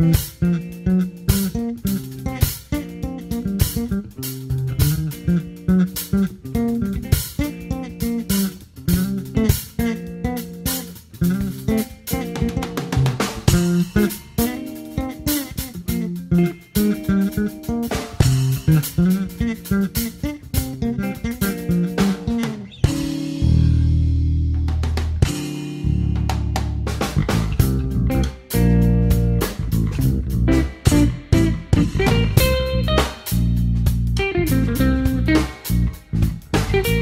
Mm-hmm. Bye.